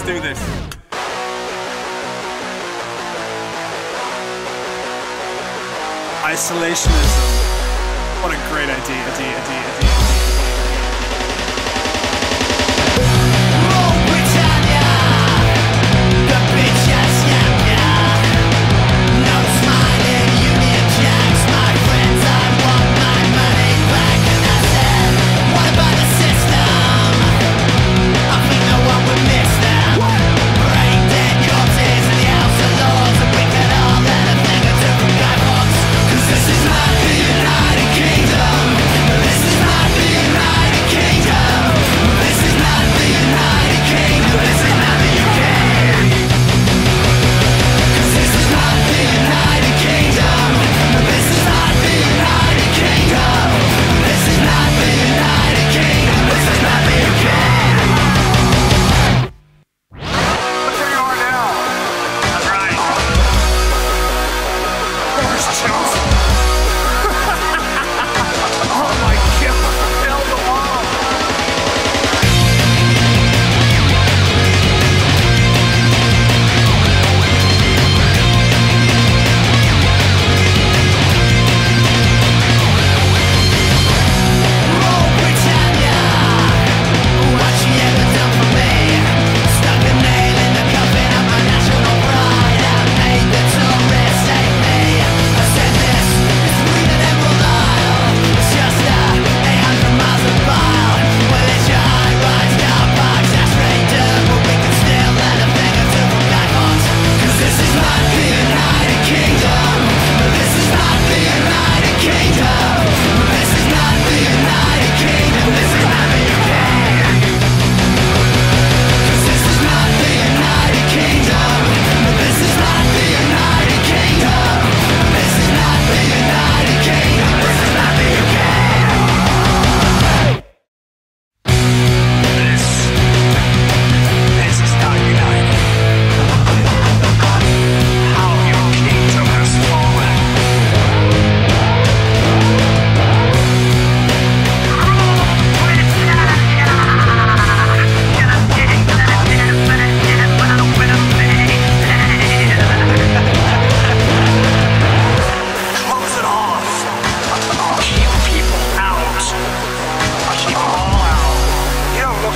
Let's do this. Isolationism. What a great idea, idea, idea, idea.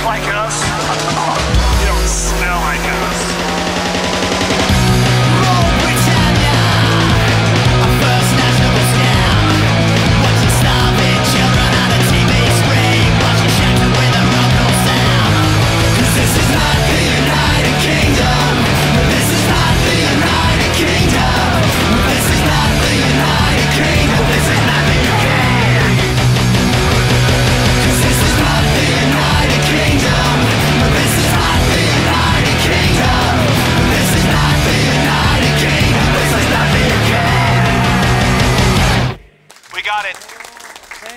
Got it.